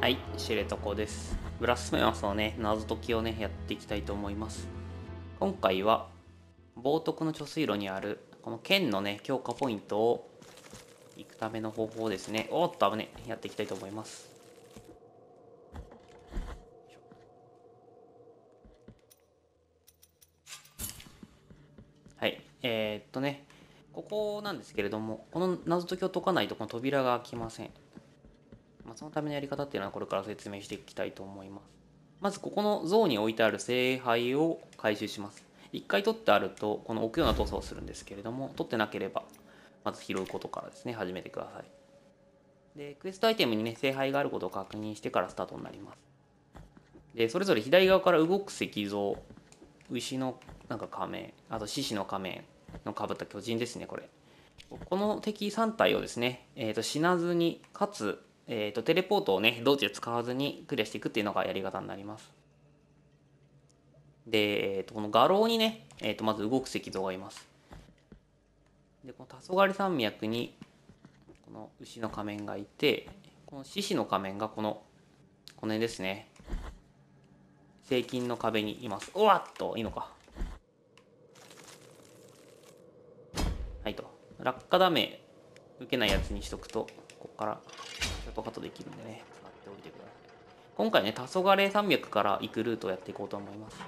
はい、知床です。ブラスメマスのね、謎解きをね、やっていきたいと思います。今回は、冒涜の貯水路にある、この剣のね、強化ポイントを行くための方法ですね、おっと危ね、やっていきたいと思います。はい、えー、っとね、ここなんですけれども、この謎解きを解かないとこの扉が開きません。まあ、そのためのやり方っていうのはこれから説明していきたいと思います。まずここの像に置いてある聖杯を回収します。一回取ってあるとこの置くような動作をするんですけれども、取ってなければまず拾うことからですね、始めてください。で、クエストアイテムにね、聖杯があることを確認してからスタートになります。で、それぞれ左側から動く石像、牛のなんか仮面、あと獅子の仮面のかぶった巨人ですね、これ。この敵3体をですね、えー、と死なずに、かつ、えー、とテレポートをね、道中使わずにクリアしていくっていうのがやり方になります。で、えー、とこの画廊にね、えー、とまず動く石像がいます。で、この黄昏山脈に、この牛の仮面がいて、この獅子の仮面がこの、この辺ですね。聖金の壁にいます。うわっと、いいのか。はいと。落下ダメ受けないやつにしとくと、ここからショートカットできるんでね、使っておいてください。今回ね、黄昏山脈から行くルートをやっていこうと思います。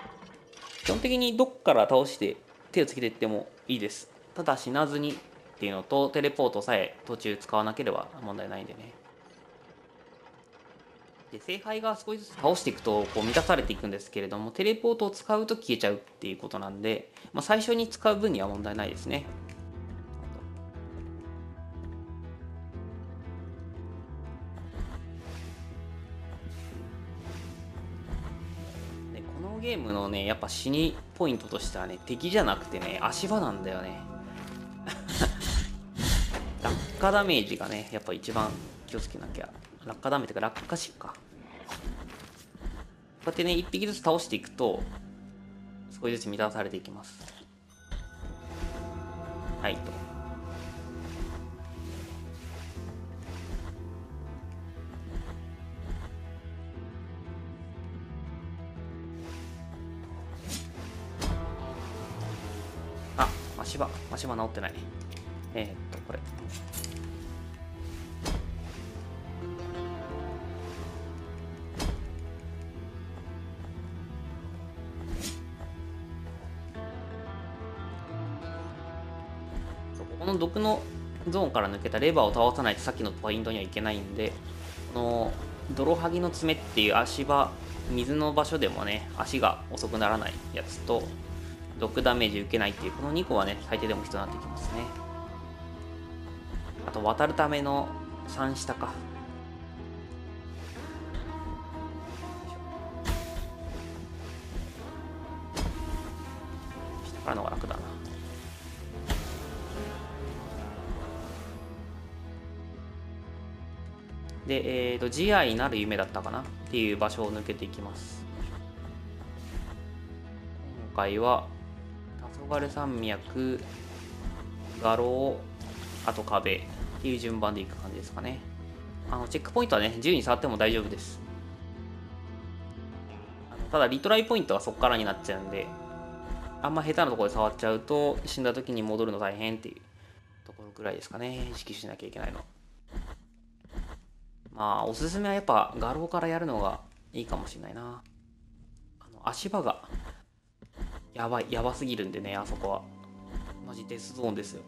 基本的にどっから倒して手をつけていってもいいです。ただ死なずにっていうのと、テレポートさえ途中使わなければ問題ないんでね。で聖杯が少しずつ倒していくとこう満たされていくんですけれどもテレポートを使うと消えちゃうっていうことなんで、まあ、最初に使う分には問題ないですねゲームのねやっぱ死にポイントとしてはね敵じゃなくてね足場なんだよね。落下ダメージがねやっぱ一番気をつけなきゃ。落下ダメというか落下死か。こうやってね一匹ずつ倒していくと少しずつ満たされていきます。はいと。足場足場治ってない。えー、っとこれ。ここの毒のゾーンから抜けたレバーを倒さないとさっきのポイントにはいけないんでこの泥はぎの爪っていう足場水の場所でもね足が遅くならないやつと毒ダメージ受けないっていうこの2個はね最低でも必要になってきますね。あと渡るための3下か。下からのが楽だな。で、えーと、慈愛なる夢だったかなっていう場所を抜けていきます。今回は、黄昏山脈、画廊、あと壁っていう順番でいく感じですかね。あのチェックポイントはね、自由に触っても大丈夫です。ただ、リトライポイントがそこからになっちゃうんで、あんま下手なところで触っちゃうと、死んだ時に戻るの大変っていうところぐらいですかね。意識しなきゃいけないの。まあ、おすすめはやっぱ画廊からやるのがいいかもしれないな。あの足場がやばい、やばすぎるんでね、あそこは。マジデスゾーンですよ。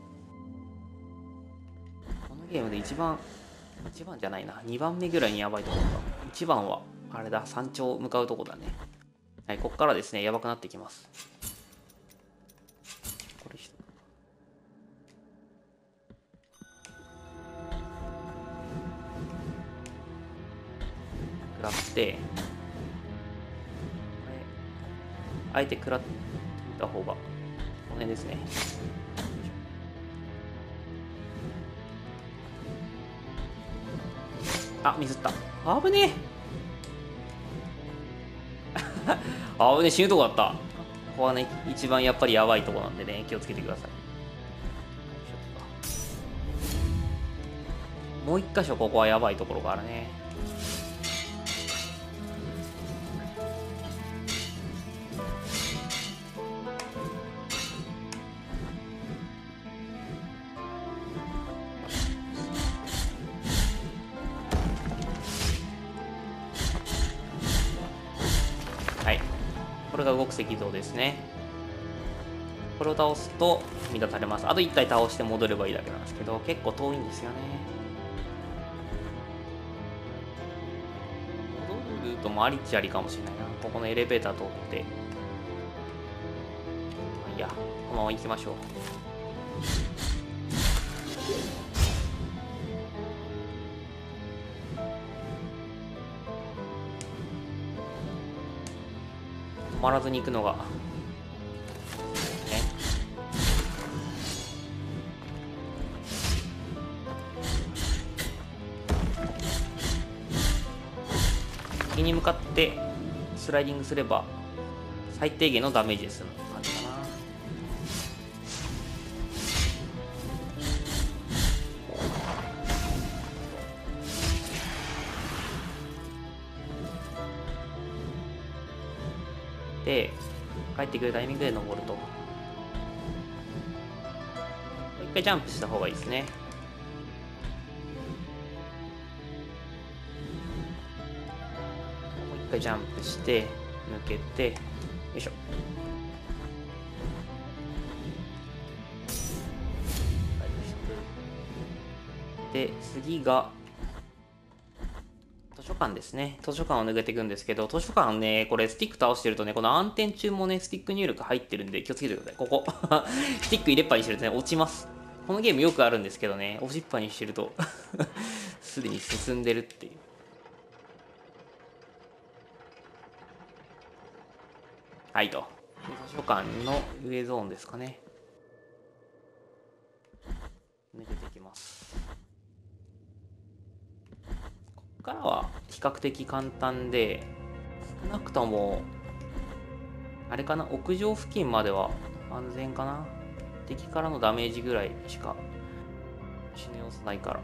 このゲームで一番、一番じゃないな、2番目ぐらいにやばいところか。1番は、あれだ、山頂向かうとこだね。はい、こっからですね、やばくなってきます。これ食らってあえて食らってた方が。この辺ですね。あミスった。あぶねえ。あぶねえ死ぬとこだった。ここはね一番やっぱりやばいとこなんでね気をつけてください。もう一箇所ここはやばいところがあるね。れが動く石像ですね。これを倒すと乱されます。あと1体倒して戻ればいいだけなんですけど結構遠いんですよね。戻るルートもありっちゃありかもしれないな。ここのエレベーター通って。いや。このまま行きましょう。止まらずに行くのが。ね敵に向かってスライディングすれば最低限のダメージです。る感じかなで帰ってくるタイミングで登ると。もう一回ジャンプした方がいいですね。もう一回ジャンプして抜けてよいしょ。で次が図書館ですね。図書館を抜けていくんですけど、図書館ね、これスティック倒してるとね、この暗転中もね、スティック入力入ってるんで気をつけてください。ここ。スティック入れっぱにしてるとね、落ちます。このゲームよくあるんですけどね、押しっぱにしてると すでに進んでるっていう。はいと。図書館の上ゾーンですかね。抜けていきます。ここからは比較的簡単で、少なくとも、あれかな、屋上付近までは安全かな。敵からのダメージぐらいしか死ぬ様子ないから。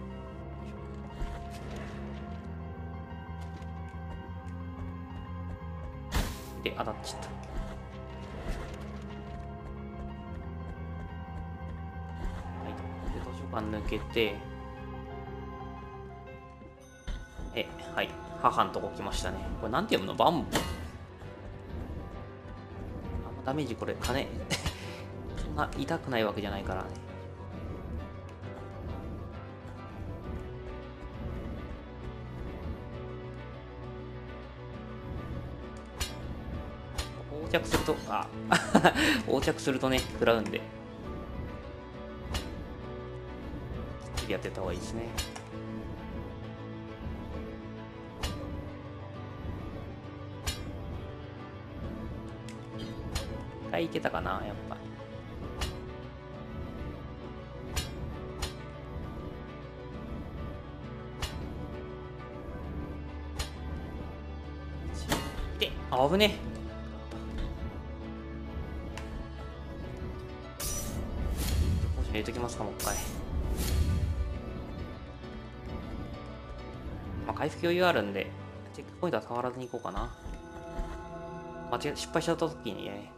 で、当たっちゃった。はい、で図書館抜けて、え、はい、母のとこ来ましたね。これなんて読むの？バンボあダメージこれ、金、そんな痛くないわけじゃないからね。横着すると、あ、横着するとね、食らうんで。きっちりやってた方がいいですね。いけたかな、やっぱ。で、あ危ね。入れときますかもう一回まあ回復余裕あるんでチェックポイントは触らずに行こうかな間違失敗しちゃった時にね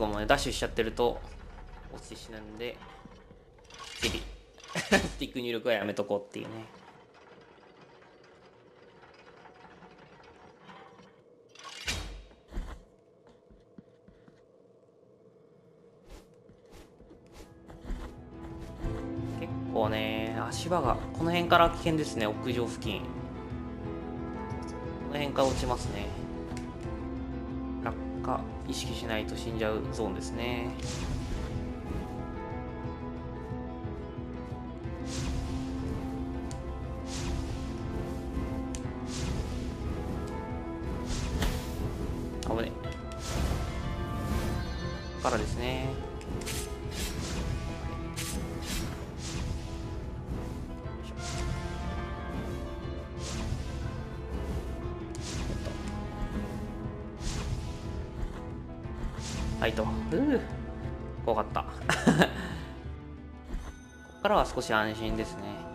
はい、こういうとこもね、ダッシュしちゃってると、落ちて死ぬんで、きっちり、ス ティック入力はやめとこうっていうね。結構ね、足場が、この辺から危険ですね、屋上付近。この辺から落ちますね。か意識しないと死んじゃうゾーンですね。危ねからですね。はいと。うう怖かった。こからは少し安心ですね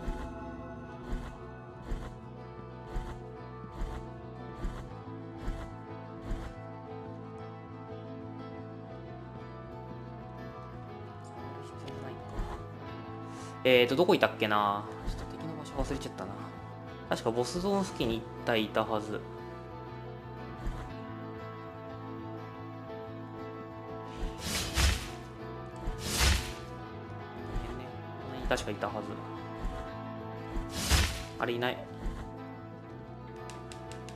えーと、どこいたっけなちょっと敵の場所忘れちゃったな。確かボスゾーン付近に一体いたはず。確かいたはず。あれいない。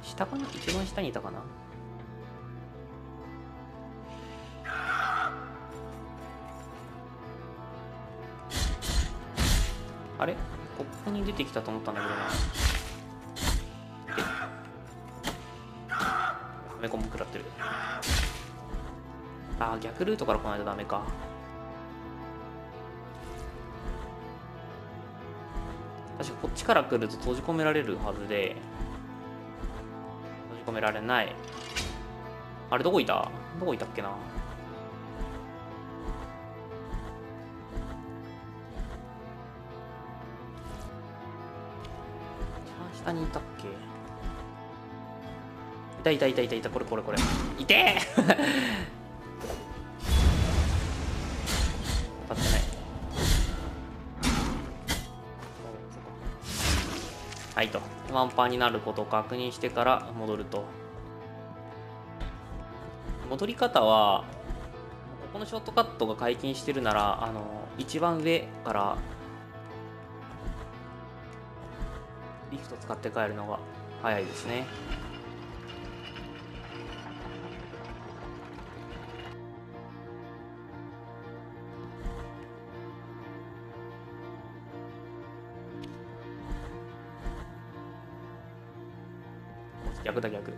下かな？一番下にいたかな？あれ？ここに出てきたと思ったんだけどな。はめ込む食らってる。ああ逆ルートから来ないとダメか。確かこっちから来ると閉じ込められるはずで閉じ込められない。あれどこいた？どこいたっけな？一番下にいたっけ？いたいたいたいたいた。これこれこれ。いて はいと。ワンパンになることを確認してから戻ると。戻り方はここのショートカットが解禁してるならあの一番上からリフト使って帰るのが早いですね。逆だ逆。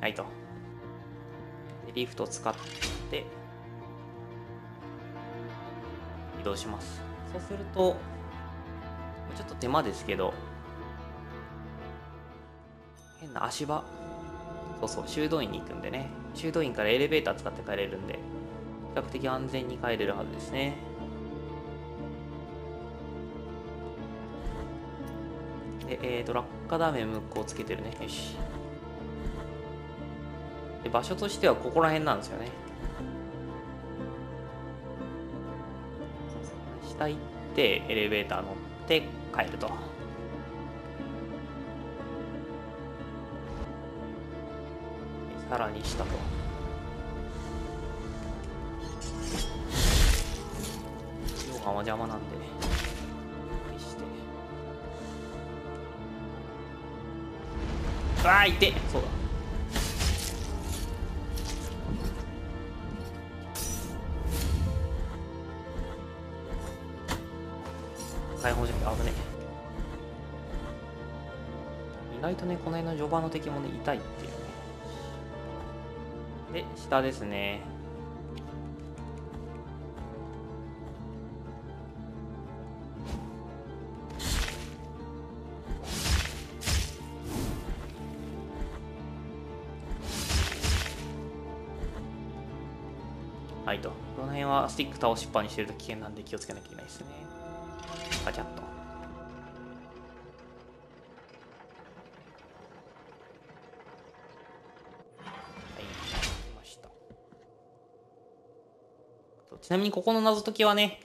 はいと。リフト使って移動します。そうするとちょっと手間ですけど変な足場。そうそう修道院に行くんでね。修道院からエレベーター使って帰れるんで。比較的安全に帰れるはずですね。でえっ、ー、と落下ダメムックをつけてるね。よし。で場所としてはここら辺なんですよね。下行ってエレベーター乗って帰ると。さらに下と。は邪魔なんで。ああいて。そうだ。解放じゃ危ね意外とねこの辺の序盤の敵もね痛いっていうね。で下ですね。はいと。この辺はスティック倒しっぱにしてると危険なんで気をつけなきゃいけないですね。ガチャッと。はい、ました。ちなみにここの謎解きはね、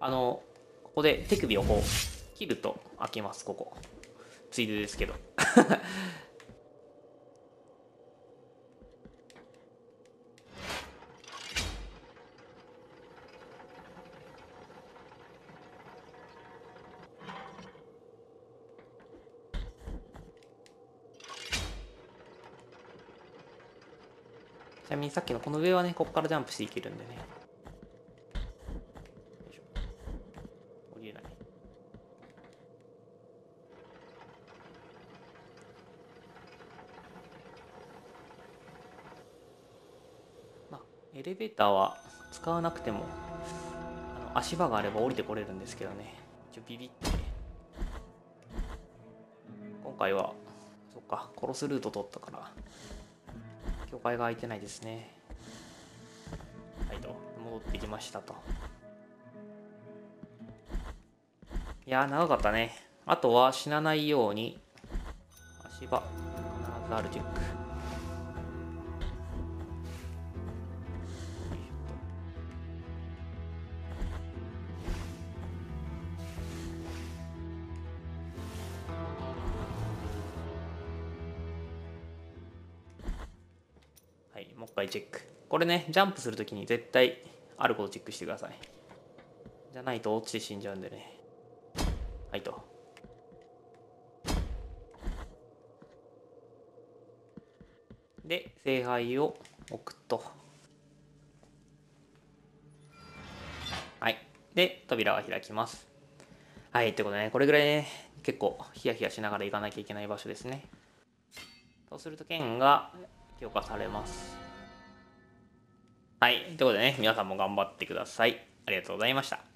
あの、ここで手首をこう、切ると開きます、ここ。ついでですけど。さっきのこの上はね、ここからジャンプしていけるんでね。よいしょ。降りれない。まあ、エレベーターは使わなくても、あの足場があれば降りてこれるんですけどね。ちょビビって。今回は、そっか殺すルート取ったから境界が空いてないですね。はいと。戻ってきましたと。いや長かったね。あとは死なないように。足場。必ずあるチェックはいもう一回チェック。これねジャンプするときに絶対あることチェックしてください。じゃないと落ちて死んじゃうんでね。はいと。で聖杯を置くと。はい。で扉は開きます。はいということでねこれぐらいね結構ヒヤヒヤしながら行かなきゃいけない場所ですね。そうすると剣が強化されます。はい。ということでね皆さんも頑張ってください。ありがとうございました。